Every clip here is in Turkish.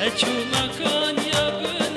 E çulakan yakın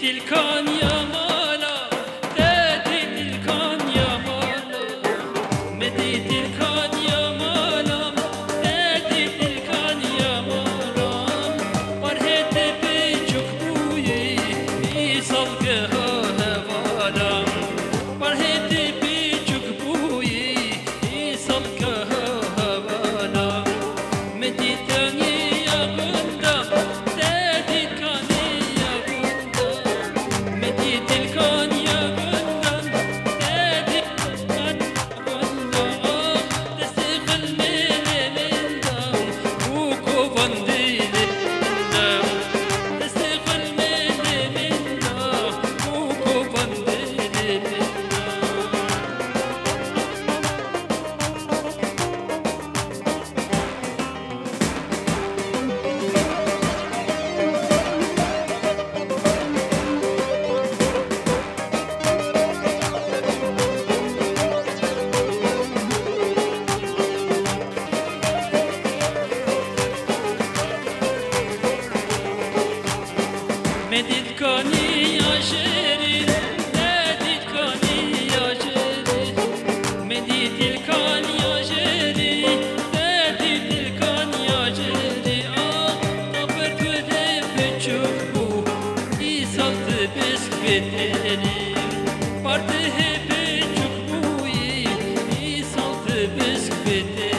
Dilkan Yaman'a Dedi Dilkan Yaman'a. Medi Dilkan Yaman'a Dedi Dilkan Yaman'a. Var hedefe çok buye Misal geha hevalam Var hedefe çok buye Misal geha hevalam Medi Dilkan Yaman'a Parti biskvitini Parti hepi çukbuyi Saltı biskvitini